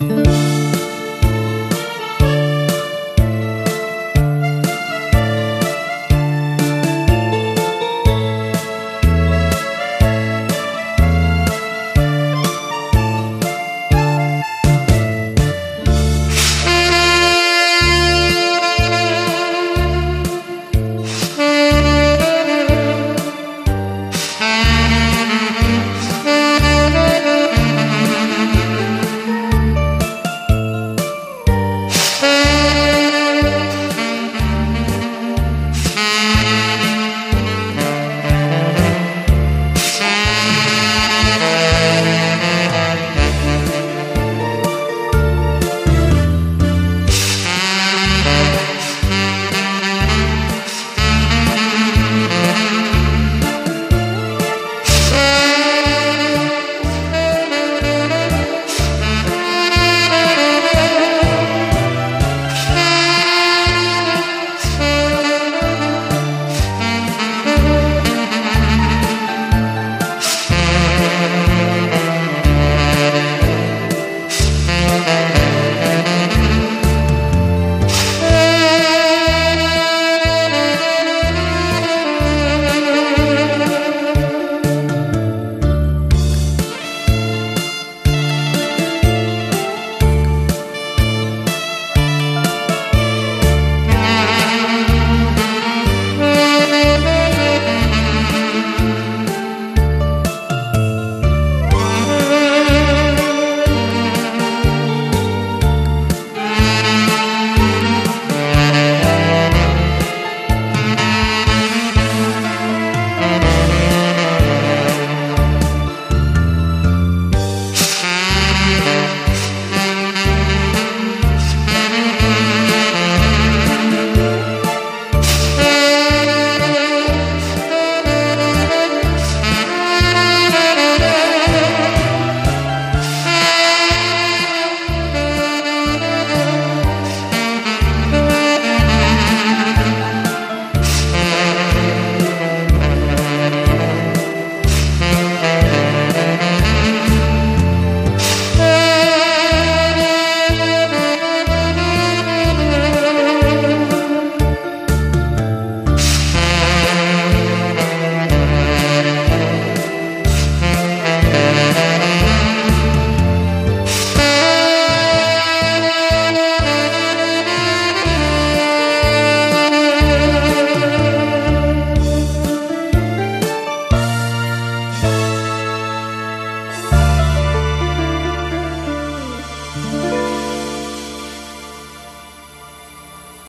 Bye.